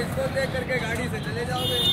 इसको देख करके गाड़ी से चले जाओगे।